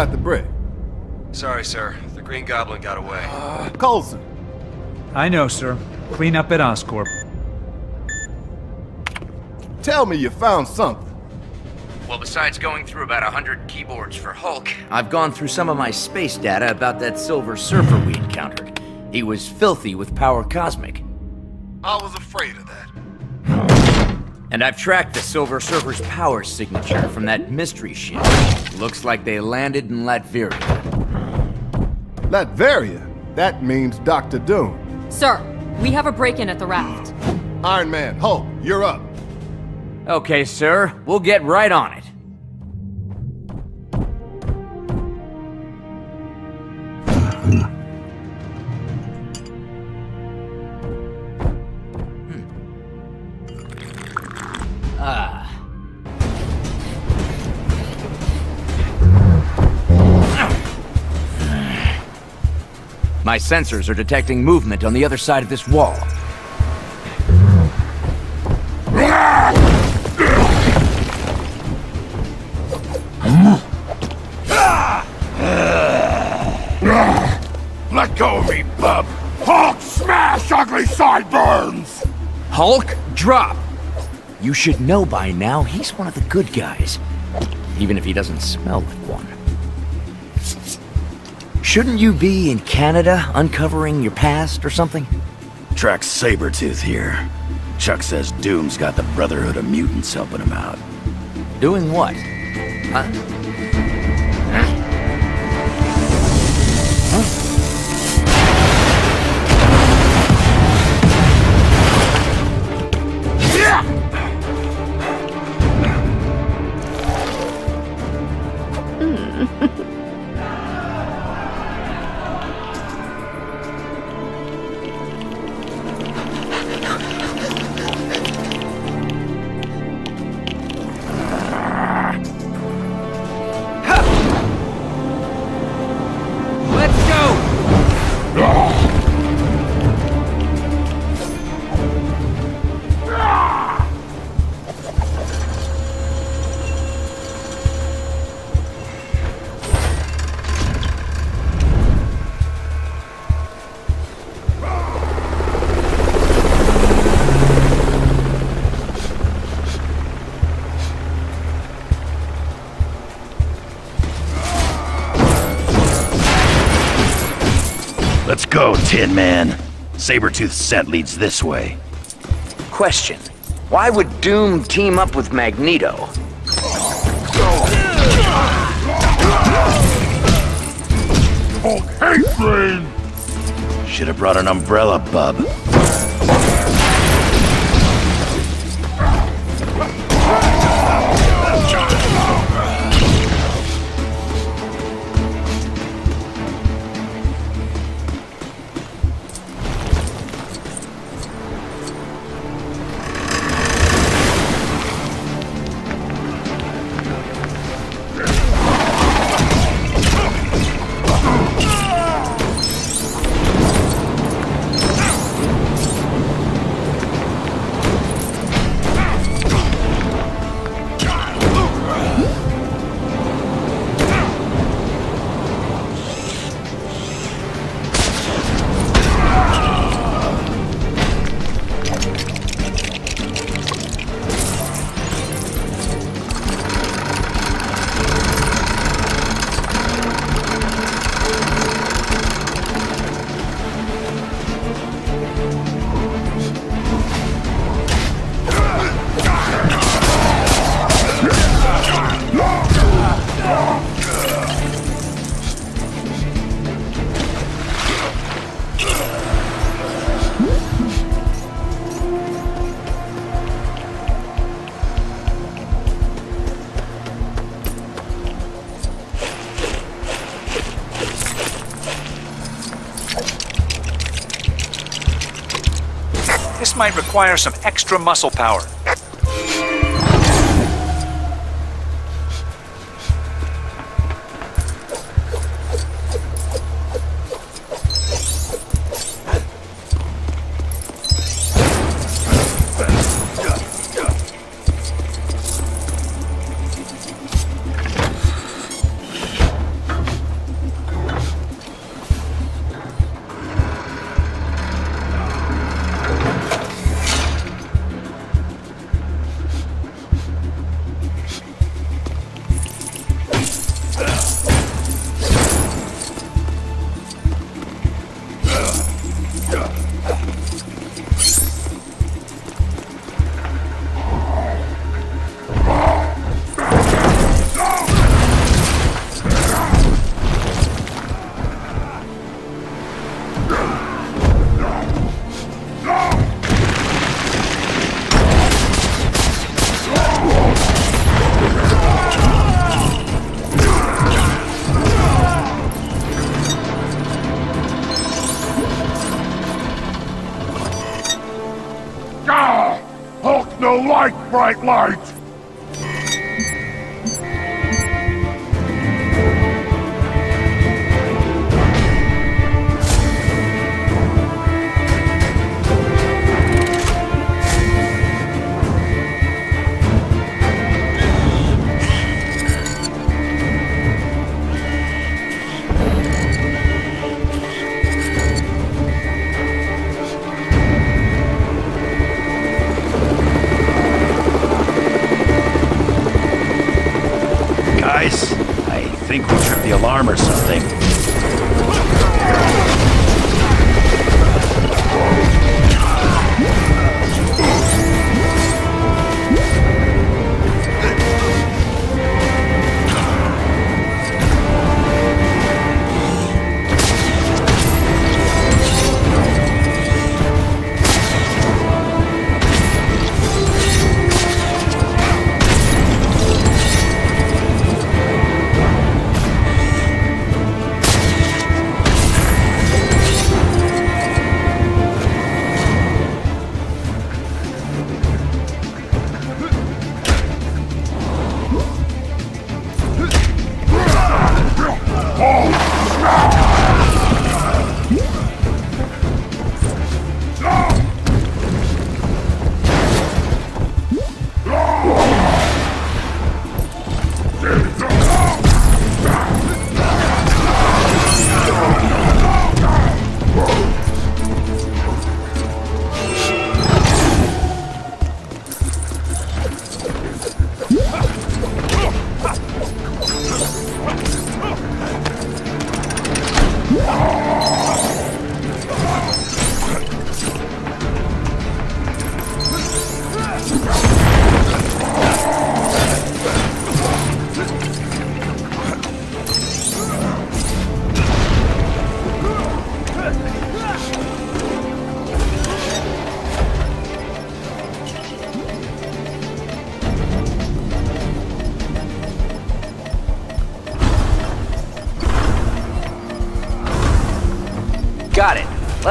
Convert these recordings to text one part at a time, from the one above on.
me you got the brick. Sorry, sir. The Green Goblin got away. Uh, Coulson. I know, sir. Clean up at Oscorp. Tell me you found something. Well, besides going through about a hundred keyboards for Hulk, I've gone through some of my space data about that Silver Surfer we encountered. He was filthy with power cosmic. I was afraid of that. And I've tracked the Silver Surfer's power signature from that mystery ship. Looks like they landed in Latveria. Latveria? That means Doctor Doom. Sir, we have a break-in at the raft. Iron Man, Hulk, you're up. Okay, sir. We'll get right on it. Sensors are detecting movement on the other side of this wall. Let go of me, bub! Hulk smash ugly sideburns! Hulk, drop! You should know by now he's one of the good guys. Even if he doesn't smell like one. Shouldn't you be in Canada uncovering your past or something? Track Sabretooth here. Chuck says Doom's got the Brotherhood of Mutants helping him out. Doing what? Huh? Tin Man. Sabretooth's scent leads this way. Question. Why would Doom team up with Magneto? Oh, Hulk hate! Should have brought an umbrella, bub. Require some extra muscle power.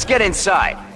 Let's get inside.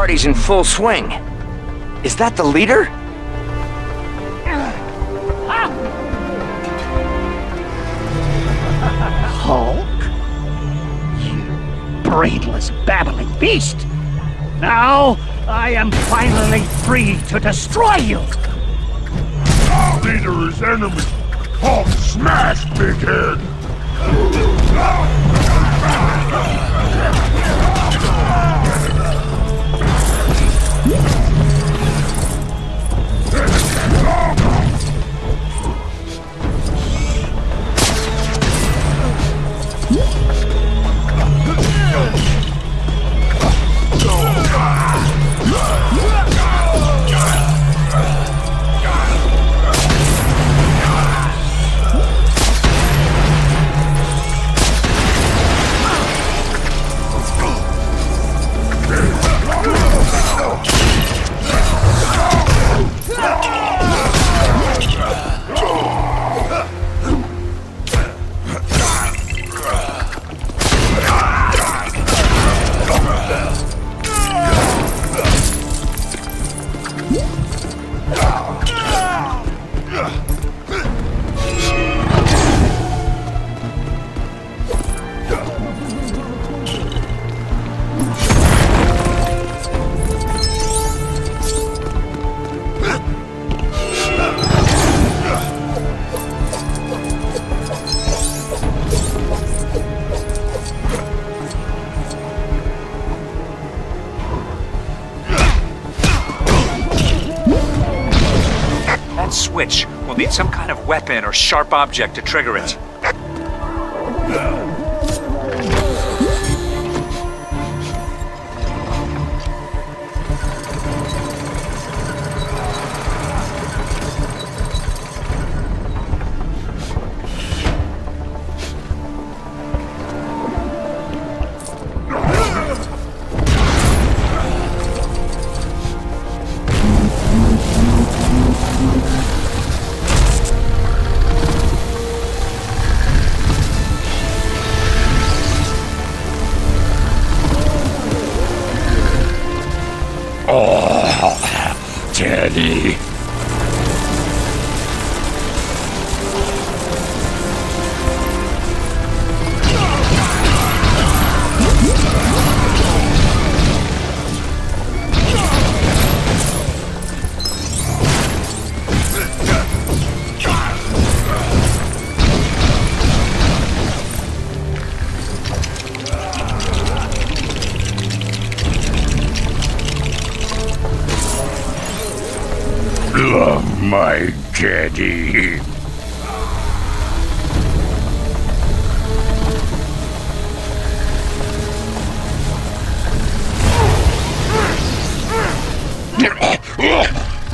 Party's in full swing. Is that the leader? Hulk? You brainless, babbling beast! Now, I am finally free to destroy you! Our leader is enemy! Hulk smash, big head! Weapon or sharp object to trigger it.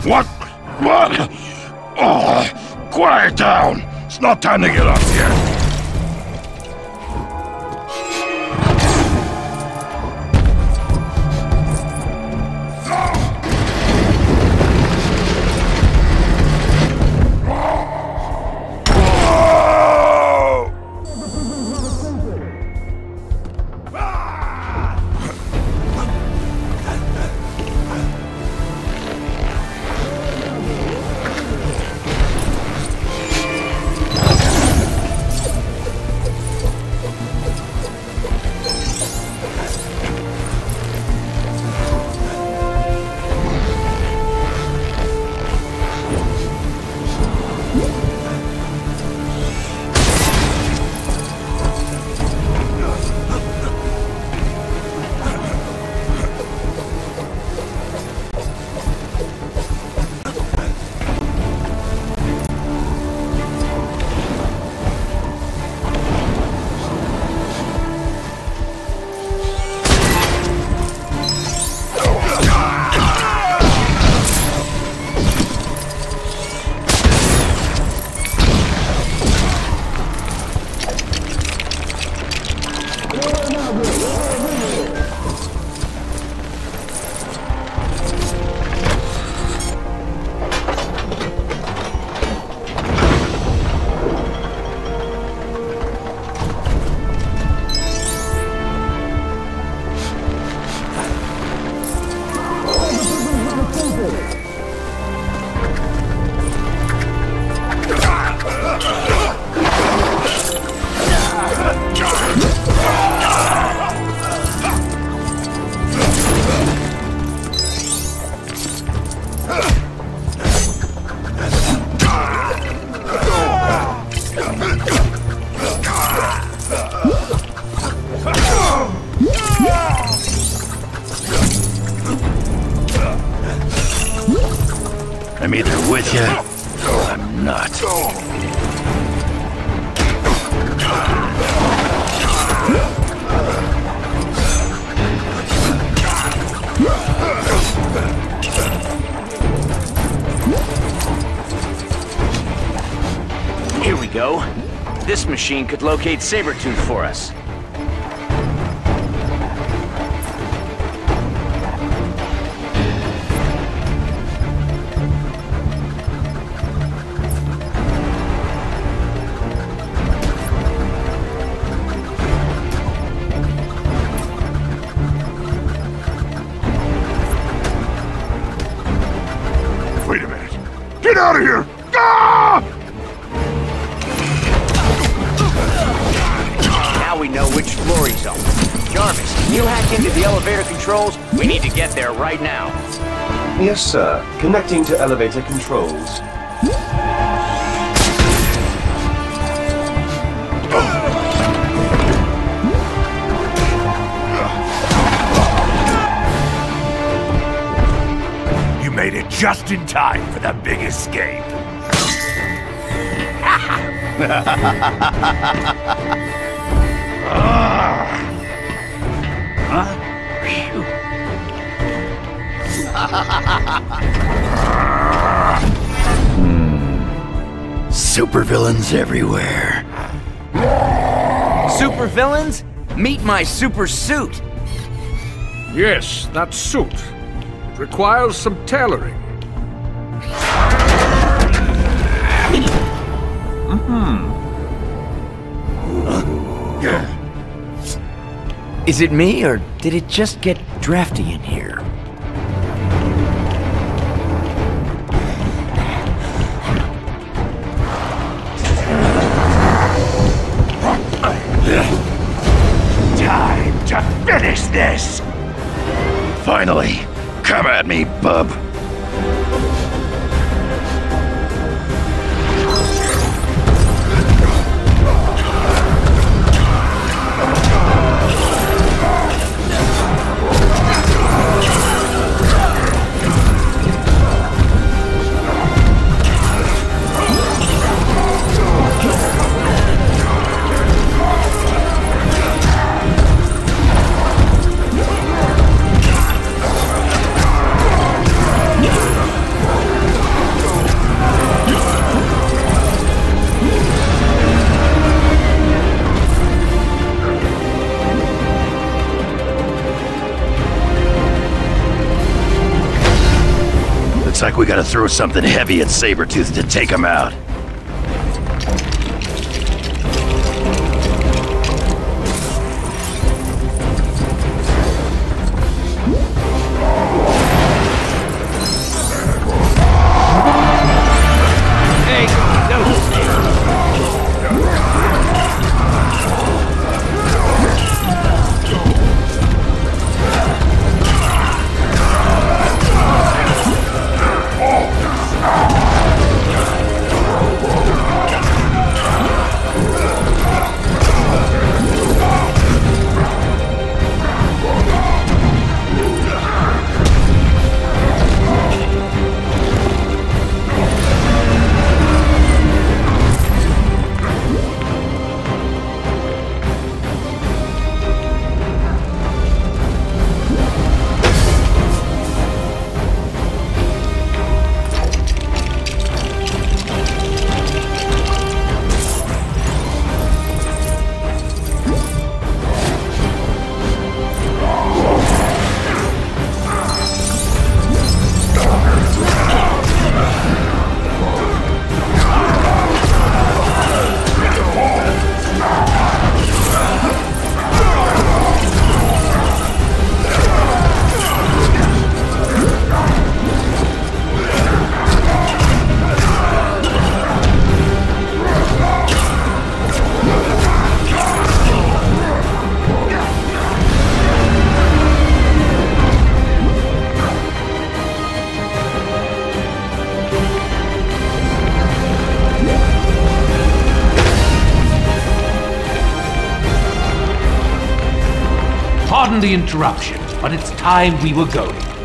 What? What? Oh, quiet down. It's not time to get up here. I'm either with you or I'm not. Here we go. This machine could locate Sabretooth for us. Get out of here! Ah! Now we know which floor he's on. Jarvis, can you hack into the elevator controls? We need to get there right now. Yes, sir. Connecting to elevator controls. Just in time for the big escape. Supervillains everywhere. Supervillains? Meet my super suit. Yes, that suit. It requires some tailoring. Is it me, or did it just get drafty in here? Time to finish this! Finally, come at me, bub. Gotta throw something heavy at Sabretooth to take him out. The interruption, but it's time we were going.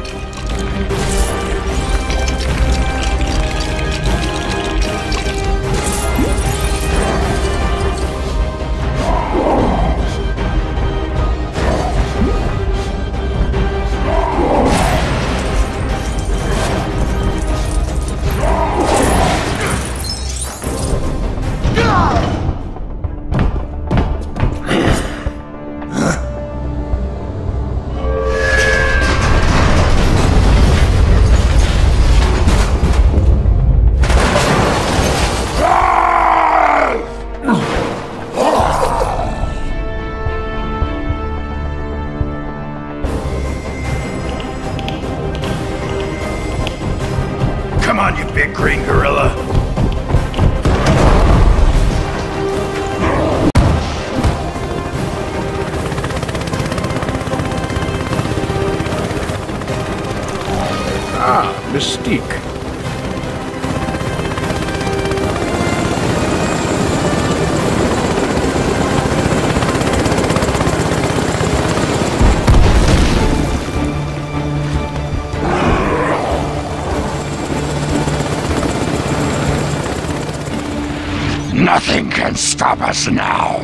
Nothing can stop us now.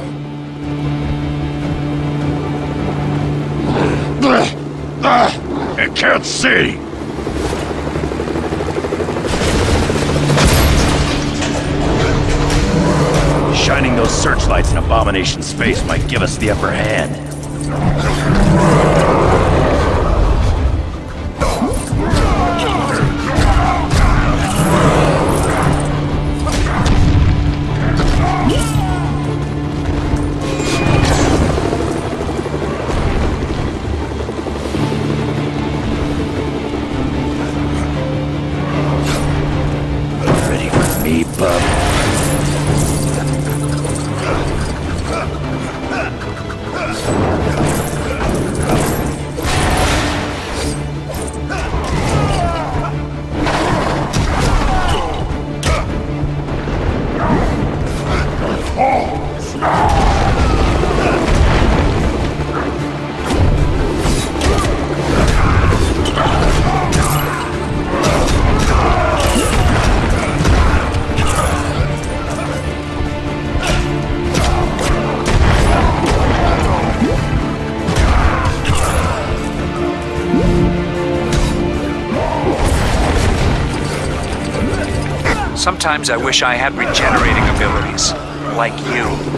I can't see. Shining those searchlights in Abomination space might give us the upper hand. Sometimes I wish I had regenerating abilities, like you.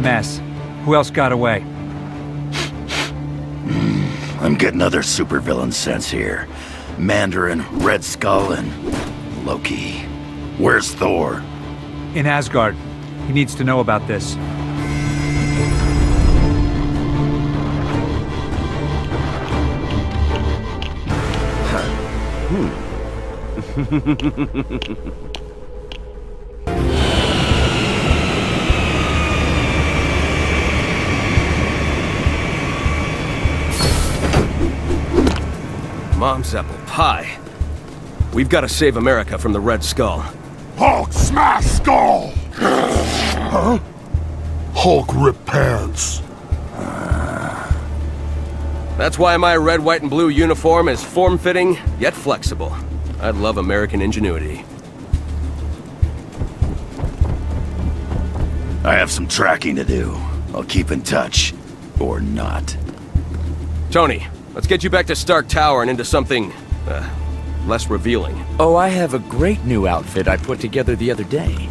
Mess. Who else got away? Hmm, I'm getting other supervillain scents here. Mandarin, Red Skull, and Loki. Where's Thor? In Asgard. He needs to know about this. Hmm. Mom's apple pie. We've got to save America from the Red Skull. Hulk smash skull! huh? Hulk rip pants. That's why my red, white, and blue uniform is form-fitting, yet flexible. I love American ingenuity. I have some tracking to do. I'll keep in touch. Or not. Tony, let's get you back to Stark Tower and into something, uh, less revealing. Oh, I have a great new outfit I put together the other day.